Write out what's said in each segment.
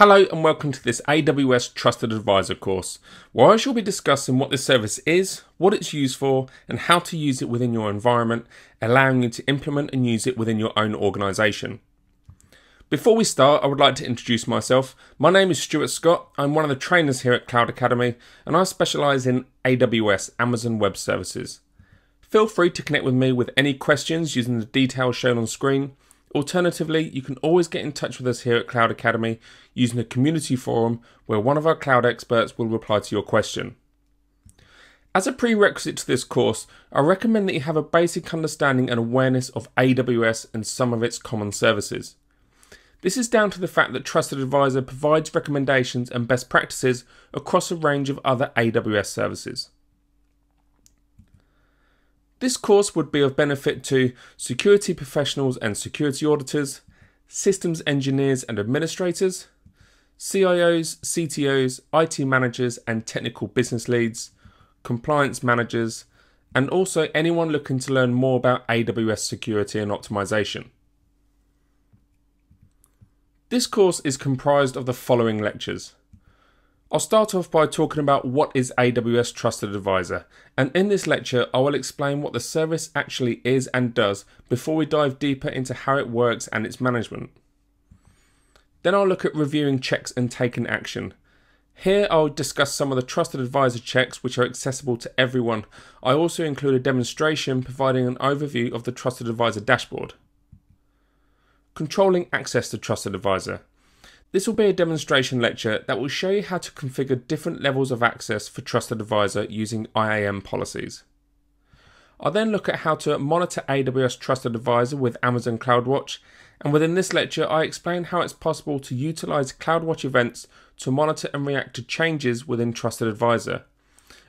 Hello and welcome to this AWS Trusted Advisor course, where I shall be discussing what this service is, what it's used for, and how to use it within your environment, allowing you to implement and use it within your own organization. Before we start, I would like to introduce myself. My name is Stuart Scott. I'm one of the trainers here at Cloud Academy, and I specialize in AWS Amazon Web Services. Feel free to connect with me with any questions using the details shown on screen Alternatively, you can always get in touch with us here at Cloud Academy using the community forum where one of our cloud experts will reply to your question. As a prerequisite to this course, I recommend that you have a basic understanding and awareness of AWS and some of its common services. This is down to the fact that Trusted Advisor provides recommendations and best practices across a range of other AWS services. This course would be of benefit to security professionals and security auditors, systems engineers and administrators, CIOs, CTOs, IT managers and technical business leads, compliance managers, and also anyone looking to learn more about AWS security and optimization. This course is comprised of the following lectures. I'll start off by talking about what is AWS Trusted Advisor, and in this lecture I will explain what the service actually is and does before we dive deeper into how it works and its management. Then I'll look at reviewing checks and taking action. Here I'll discuss some of the Trusted Advisor checks which are accessible to everyone. I also include a demonstration providing an overview of the Trusted Advisor dashboard. Controlling access to Trusted Advisor. This will be a demonstration lecture that will show you how to configure different levels of access for Trusted Advisor using IAM policies. I'll then look at how to monitor AWS Trusted Advisor with Amazon CloudWatch, and within this lecture I explain how it's possible to utilize CloudWatch events to monitor and react to changes within Trusted Advisor.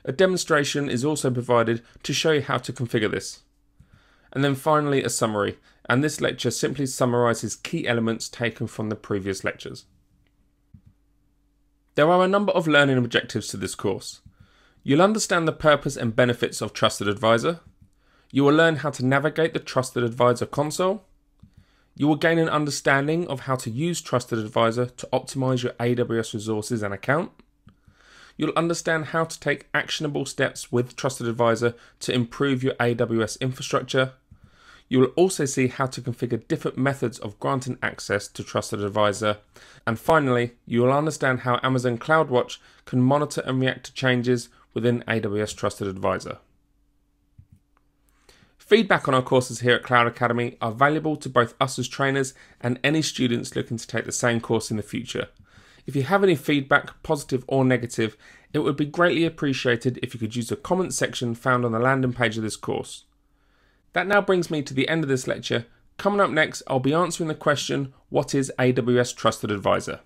A demonstration is also provided to show you how to configure this. And then finally a summary, and this lecture simply summarizes key elements taken from the previous lectures. There are a number of learning objectives to this course. You'll understand the purpose and benefits of Trusted Advisor. You will learn how to navigate the Trusted Advisor console. You will gain an understanding of how to use Trusted Advisor to optimize your AWS resources and account. You'll understand how to take actionable steps with Trusted Advisor to improve your AWS infrastructure. You will also see how to configure different methods of granting access to Trusted Advisor. And finally, you will understand how Amazon CloudWatch can monitor and react to changes within AWS Trusted Advisor. Feedback on our courses here at Cloud Academy are valuable to both us as trainers and any students looking to take the same course in the future. If you have any feedback, positive or negative, it would be greatly appreciated if you could use the comment section found on the landing page of this course. That now brings me to the end of this lecture. Coming up next, I'll be answering the question, what is AWS Trusted Advisor?